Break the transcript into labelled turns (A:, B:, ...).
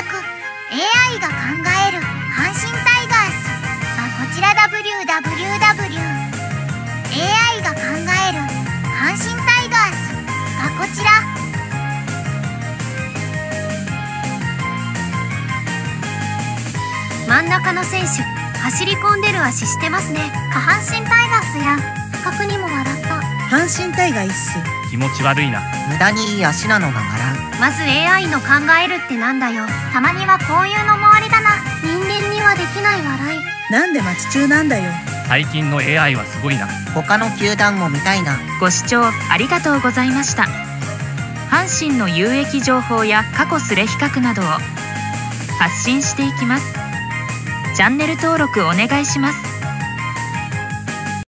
A: 索 AI が考える阪神タイガース。あこちら www AI が考える阪神タイガース。がこちら。
B: 真ん中の選手走り込んでる足してますね。
A: 下半身タイガースやった
C: 阪神タイガー一っす
D: 気持ち悪いな。
E: 無駄にいい足なのが笑
B: まず AI の考えるってなんだよ。
A: たまにはこういうのもありだな。人間にはできない笑い。
C: なんで待ち中なんだよ。
D: 最近の AI はすごいな。
E: う他の球団も見たいな。
F: ご視聴ありがとうございました。阪神の有益情報や過去スレ比較などを発信していきます。チャンネル登録お願いします